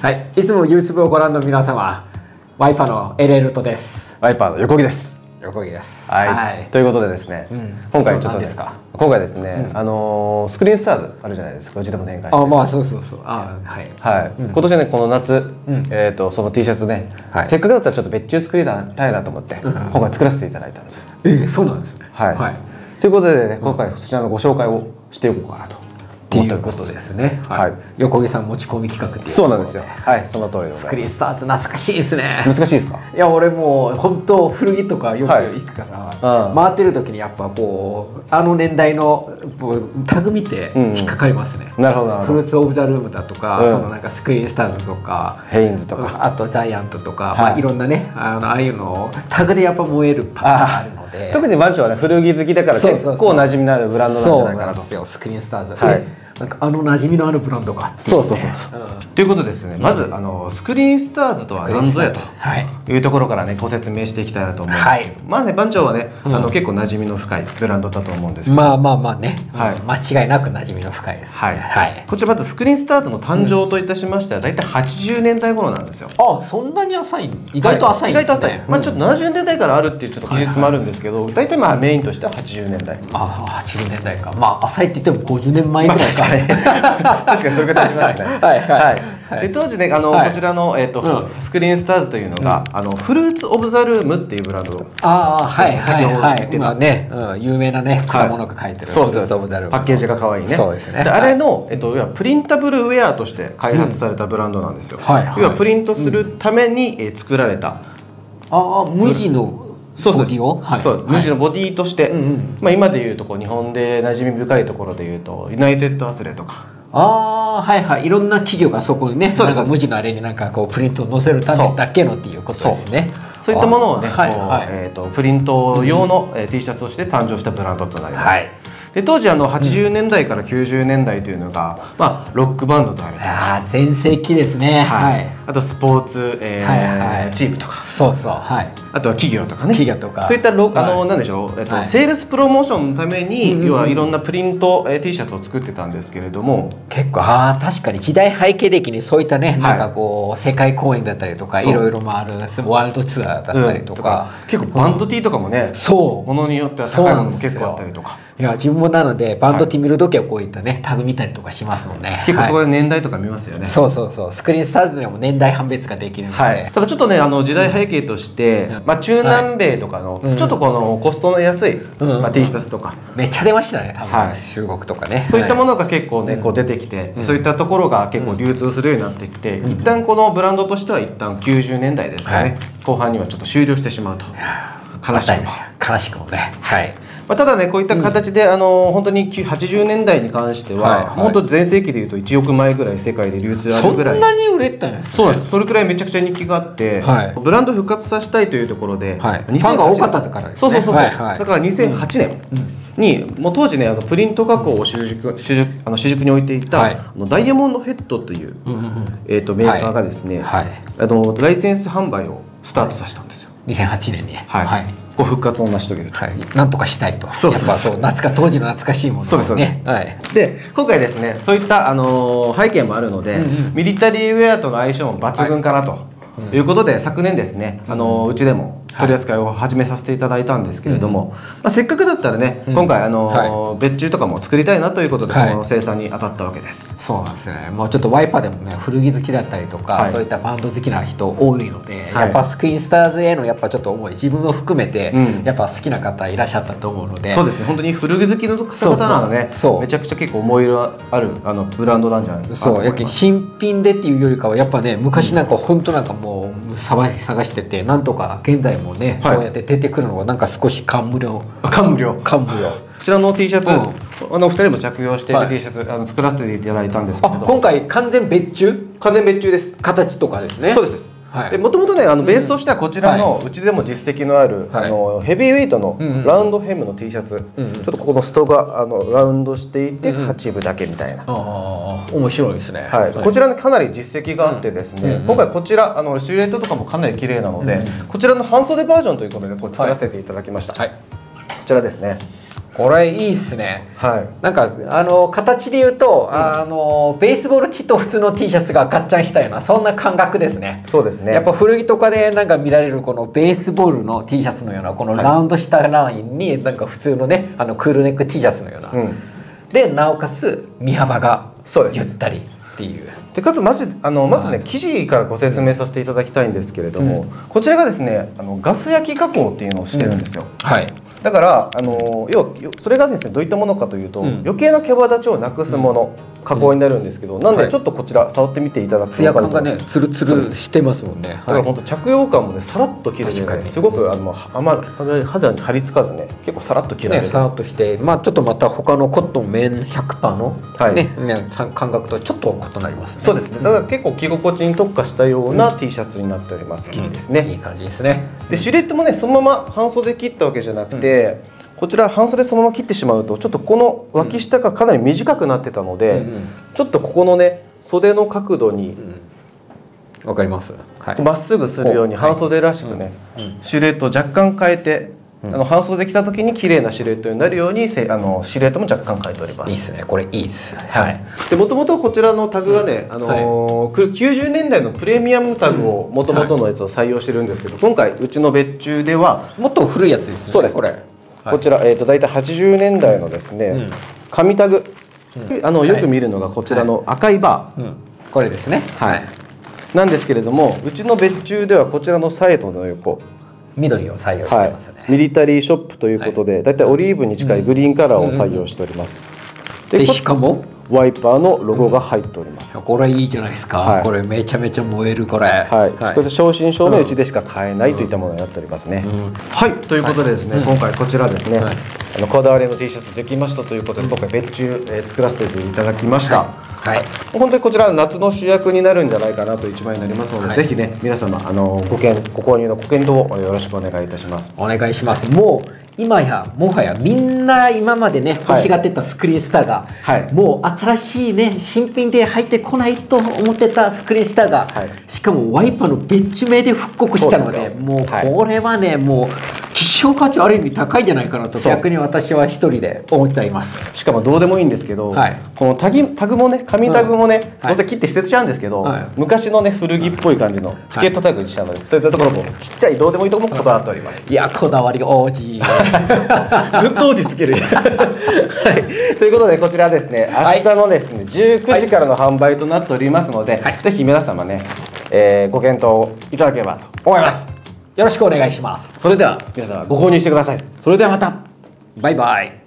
はい、いつも YouTube をご覧の皆様、ワイパーのエレルトです。ワイパーの横木です。横木です。はい、ということでですね、うん。今回ちょっと、ね、何ですか？今回ですね、あのースクリーンスターズあるじゃないですかうちでも展開して。あ、まあそうそうそう。あ、はい。はい、今年ねこの夏、えー、とその T シャツね、はい。せっかくだったらちょっと別注作りたいなと思って、今回作らせていただいたんですよ。えー、そうなんですね。はい、はい。ということでね今回そちらのご紹介をしていこうかなとっていうことですね。はい。横木さん持ち込み企画っていう。そうなんですよ。はいその通りでごスクリーンスターズ懐かしいですね。す難しいですか？いや俺もう本当古着とかよくはい。行くから、うん。回ってる時にやっぱこうあの年代のタグ見てうん。引っかかりますね、なるほどフルーツ・オブ・ザ・ルームだとか、うん。そのなんかスクリーンスターズとかヘインズとか。あとジャイアントとか、はい。まあ、いろんなねあのああいうのをタグでやっぱ燃えるパターンがあるので。特に番長はね古着好きだから結構馴染みのあるブランドなんじゃないかなそうなんとですよ。スクリーンスターズ、はい。えなんかあの馴染みのあるブランドがそうそうそうそう、ということですね。まずあのスクリーンスターズとは何ぞやとはい。いうところからねご説明していきたいなと思うんですけど、はい。まあね番長はね、あの結構馴染みの深いブランドだと思うんですけど、まあまあまあね、はい。うん間違いなく馴染みの深いです、はい。はい、こちらまずスクリーンスターズの誕生といたしましては大体80年代頃なんですよ。あそんなに浅い。意外と浅いんはですね、意外と浅い、まあ、ちょっと70年代からあるっていうちょっと記述もあるんですけど、大体まあメインとしては80年代。ああ80年代か。まあ浅いって言っても50年前ぐらいか、まあ確かに確かにそういう形しますね。はい。はい。はい。で当時ねあの、はい。こちらのえっ、と、うスクリーンスターズというのが、あのフルーツオブザルームっていうブランド。ああはい。はい。はい。言ってた。まあね、うん、有名なね果物が書いてる、そうそうフルーツオブザルーム。パッケージが可愛いね。そうですね。であれの、えっと要はプリンタブルウェアとして開発されたブランドなんですよ。はいはい。要はプリントするために、えー作られた。ああ無地のそうそうボディを？はい。そう。無地のボディとして、うんうん。まあ、今でいうとこう日本で馴染み深いところでいうとユナイテッドアスレとか。ああはいはい。いろんな企業がそこにねなんか無地のあれになんかこうプリントを載せるためだけのっていうことですね。そう。いったものをね、はいはい。えー、とプリント用の、えー T シャツとして誕生したブランドとなります。はい。で当時あの80年代から90年代というのが、まあ、ロックバンドとあるとか、全盛期ですね。はい、あとスポーツ、えーはいはい。チームとか。そうそうはい。あとは企業とかね。企業とか。そういったあのなんでしょう、えっとはい。セールスプロモーションのために、要はいろんなプリント、えー T シャツを作ってたんですけれども、結構ああ確かに。時代背景的にそういったね、い。なんかこう世界公演だったりとかいろいろ回るワールドツアーだったりとか,、結構バンド T とかもね、そう。ものによっては高いものも結構あったりとか。いや自分もなのでバンド T 見る時はこういったねタグ見たりとかしますもんね。結構そこはい。で年代とか見ますよね。そうそうそう。スクリーンスターズでも年代判別ができるので、はい、ただちょっとねあの時代背景として、うん。まあ、中南米とかの、うん。ちょっとこのコストの安い、うん。まあ、T シャツとか、めっちゃ出ましたね多分、はい。中国とかね。そういったもの、のが結構ね、こう出てきて、うん。そういったところが結構流通するようになってきて、一旦このブランドとしては一旦90年代ですかね、はい。後半にはちょっと終了してしまうと。悲しいも、ま悲しくもね。はいあ、ただねこういった形で、あの本当に80年代に関しては、はいはい。本当全盛期でいうと1億枚ぐらい世界で流通あそんるぐらい。なに売れたんですそうなんです。それくらいめちゃくちゃ人気があって、はい。ブランド復活させたいというところで、はい。2008ファンが多かったからですね。そうそうそうそう、はいはい。だから2008年に、もう当時ねあのプリント加工を主軸主軸あの主軸に置いていた、はい。あのダイヤモンドヘッドという、うんうんうん。えー、とメーカーがですね、はい。あのライセンス販売をスタートさせたんですよ。2008年に。はい。はいこう復活を成し遂げると。はい、なんとかしたいと。そうそうそう懐か当時の懐かしいものをね。そうですそうですはい。で今回ですねそういった、あのー背景もあるので、うんうんミリタリーウェアとの相性も抜群かなと。いうことで昨年ですね、あのーうちでも取り扱いを始めさせていただいたんですけれども、まあ、せっかくだったらね、うん。今回、あの別注とかも作りたいなということで、はい。この生産に当たったわけです。そうなんですね。もうちょっとワイパーでもね古着好きだったりとか、はい。そういったバンド好きな人多いので、はい。やっぱスクリーンスターズへのやっぱちょっと思い自分を含めて、うん。やっぱ好きな方いらっしゃったと思うので。そうですね。本当に古着好きの方ならねそうめちゃくちゃ結構思い入れあるあのブランドなんじゃないかなとそう。やけ。新品でっていうよりかはやっぱね昔なんか本当なんかもう探探しててなんとか現在もね、はい。こうやって出てくるのがなんか少し感無量。感無量。感無量。こちらの T シャツ、うあのお二人も着用しているはい。T シャツ、あの作らせていただいたんですけど今回完全別注？完全別注です。形とかですね。そうですもともとねあのベースとしてはこちらの、はうちでも実績のある、はい。あのヘビーウェイトのラウンドヘムの T シャツ、ちょっとここのストがあのラウンドしていてうんうん。8部だけみたいな、ああ面白いですね。はい。こちらにかなり実績があってですね、今回こちらあのシルエットとかもかなり綺麗なので、うんこちらの半袖バージョンということでこれ作らせていただきました、はい。こちらですねこれいいっすね。はい。なんかあの形で言うと、あのベースボール T と普通の T シャツがガッチャンしたようなそんな感覚ですね。そうですね。やっぱ古着とかでなんか見られるこのベースボールの T シャツのようなこのラウンドしたラインになんか普通のねあのクールネック T シャツのような、うん。でなおかつ身幅がゆったりっていう。でかつまじあのまずね、はい生地からご説明させていただきたいんですけれども、こちらがですねあのガス焼き加工っていうのをしてるんですよ、はいだからあの要はよそれがですねどういったものかというと、うん。余計な毛羽立ちをなくすもの、加工になるんですけど、なんはい。でちょっとこちら触ってみていただくと分かると思いますねツルツルしてますもんね。だから本当着用感もねさらっと切れてねすごくあのあんま肌に張り付かずね結構さらっと切られる、ね。さらっとしてまあちょっとまた他のコットン綿100%の、はい。ね感覚とちょっと異なりますね。そうですね。ただ結構着心地に特化したような T シャツになっております。生地ですね、いい感じですね。でシルエットもねそのまま半袖切ったわけじゃなくて、こちら半袖そのまま切ってしまうとちょっとこの脇下がかなり短くなってたので、うんうん。ちょっとここのね袖の角度にわかります。はい。まっすぐするように半袖らしくね、うん。シルエットを若干変えて、うんあの半袖着た時に綺麗なシルエットになるようにせあのシルエットも若干変えております。いいっすね。これいいっすははい。い、でもともとこちらのタグがね、あのーく90年代のプレミアムタグをもともとのやつを採用してるんですけど、今回うちの別注では、もっと古いやつですよね。そうです。これ、はいこちら、えー、と大体80年代のですね、うん。紙タグ、あのよく見るのがこちらの赤いバうん、これですね。はい。ーなんですけれどもうちの別注ではこちらのサイドの横、緑を採用してはいますね、ミリタリーショップということで、大体オリーブに近いグリーンカラーを採用しております、でこしかも？ワイパーのロゴが入っております、これいいじゃないですか、はい。これめちゃめちゃ燃えるこれ。はい、これで正真正銘うちでしか買えないといったものになっておりますね。ん。はい、ということでですね、今回こちらですね、はいあのこだわりの T シャツできましたということで、今回別注、えー作らせていただきました。はい。本当にこちら夏の主役になるんじゃないかなと一枚になりますので、はい。ぜひね皆様あのご検ご購入のご検討をよろしくお願いいたします。お願いします。もう今やもはやみんな今までね欲しがってたスクリーンスターが、はい。もう新しいね新品で入ってこないと思ってたスクリーンスターが、はい。しかもワイパーの別注名で復刻したのでもうはい。これはね、もう希少価値ある意味高いんじゃないかなと逆に私は一人で思っています。しかもどうでもいいんですけど、はい。このタギタグもね紙タグもね、はい。どうせ切って捨てちゃうんですけど、はい。昔のね古着っぽい感じのチケットタグにしたので、そういったところもちっちゃいどうでもいいところもこだわっております。いやこだわり王子。ずっと落ち着ける、はい、ということでこちらですねはい。明日のですね19時からの販売となっておりますので、ぜひ皆様ね、えーご検討いただければと思いますよろしくお願いします。それでは皆様ご購入してください。それではまた。バイバイ